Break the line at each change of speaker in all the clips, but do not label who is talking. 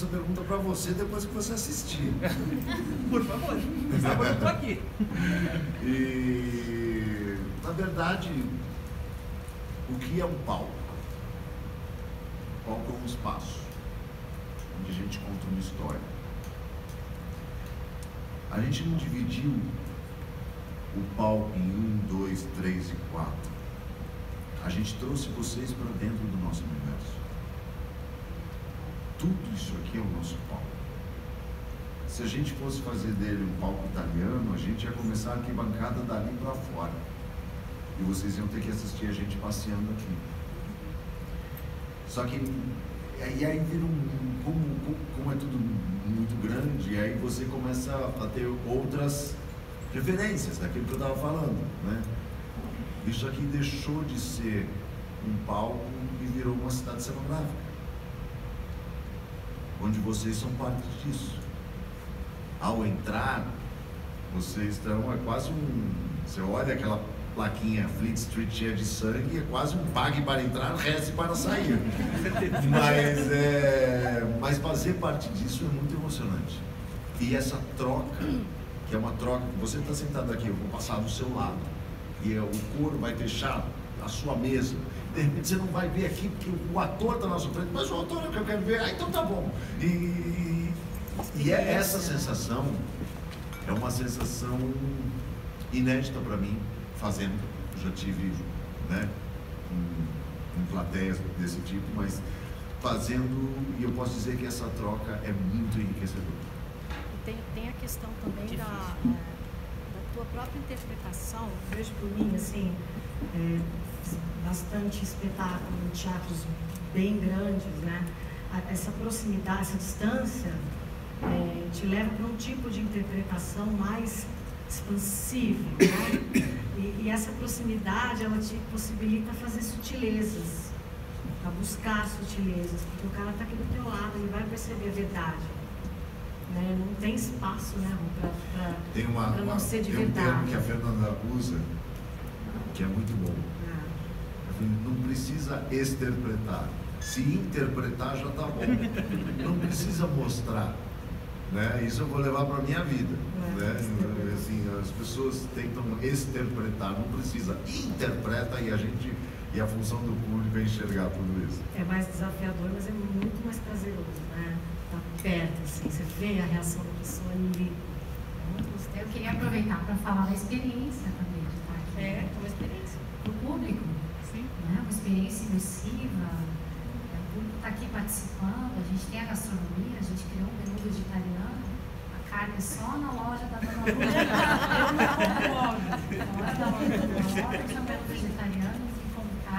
essa pergunta para você depois que você assistir.
Por favor, eu estou aqui.
E, na verdade, o que é um palco? O palco é um espaço onde a gente conta uma história. A gente não dividiu o palco em um, dois, três e quatro. A gente trouxe vocês para dentro do nosso universo. Tudo isso aqui é o nosso palco. Se a gente fosse fazer dele um palco italiano, a gente ia começar a arquibancada dali para fora. E vocês iam ter que assistir a gente passeando aqui. Só que e aí vira um. Como, como é tudo muito grande, e aí você começa a ter outras referências daquilo que eu estava falando. Né? Isso aqui deixou de ser um palco e virou uma cidade cenográfica. Onde vocês são parte disso. Ao entrar, vocês estão, é quase um. Você olha aquela plaquinha Fleet Street cheia de sangue, é quase um pague para entrar, reze para sair. mas, é, mas fazer parte disso é muito emocionante. E essa troca, que é uma troca, você está sentado aqui, eu vou passar do seu lado, e é, o couro vai fechar a sua mesa. De repente você não vai ver aqui porque o ator está na sua frente, mas o ator é o que eu quero ver, ah, então tá bom. E, e é essa sensação, é uma sensação inédita para mim, fazendo. Já tive né, em, em plateias desse tipo, mas fazendo, e eu posso dizer que essa troca é muito enriquecedora.
Tem, tem a questão também da, é, da tua própria interpretação. Vejo por mim, assim, é, bastante espetáculo teatros bem grandes, né? Essa proximidade, essa distância é, te leva para um tipo de interpretação mais expansiva, né? E, e, essa proximidade, ela te possibilita fazer sutilezas, a buscar sutilezas, porque o cara está aqui do teu lado, ele vai perceber a verdade. Né? Não tem espaço, né, para não ser de
tem
verdade.
Tem um termo que a Fernanda usa, que é muito bom. Ah. Não precisa exterpretar. Se interpretar já está bom. Não precisa mostrar. Né? Isso eu vou levar para a minha vida. É, né? assim, as pessoas tentam exterpretar, não precisa, interpreta e a gente e a função do público é enxergar tudo isso.
É mais desafiador, mas é muito mais prazeroso, né? Tá perto, assim, você vê a reação da pessoa ali.
Eu queria aproveitar para falar da experiência também de estar aqui.
É, uma experiência.
Para o público. Sim. Né? Uma experiência imersiva. O público está aqui participando, a gente tem a gastronomia, a gente criou um menu vegetariano carne só na loja da Dona Lúcia. Eu não concordo. Na loja da Dona Lúcia, também vegetariano, e como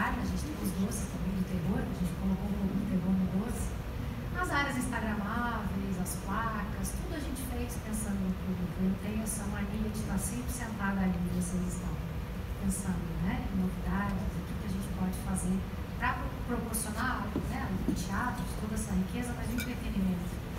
a gente tem os doces também do terror, a gente colocou um pouco do terror no doce. As áreas instagramáveis, as placas, tudo a gente fez pensando no público. Eu tenho essa mania de estar sempre sentada ali vocês estão, pensando né, em novidades, o que a gente pode fazer para proporcionar né, o teatro, toda essa riqueza, mas o entretenimento.